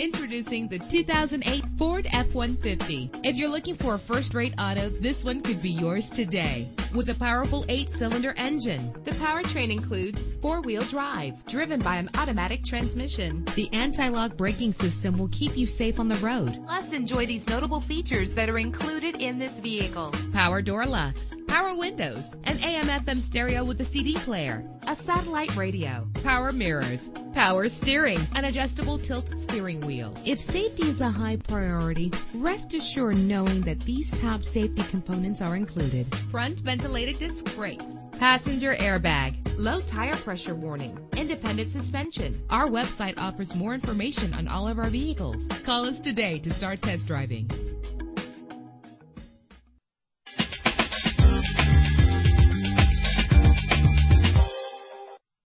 Introducing the 2008 Ford F-150. If you're looking for a first-rate auto, this one could be yours today. With a powerful eight-cylinder engine, the powertrain includes four-wheel drive, driven by an automatic transmission. The anti-lock braking system will keep you safe on the road. Plus, enjoy these notable features that are included in this vehicle. Power door locks, power windows, an AM/FM stereo with a CD player, a satellite radio, power mirrors, power steering, an adjustable tilt steering wheel. If safety is a high priority, rest assured knowing that these top safety components are included. Front ventilated disc brakes, passenger airbag, low tire pressure warning, independent suspension. Our website offers more information on all of our vehicles. Call us today to start test driving.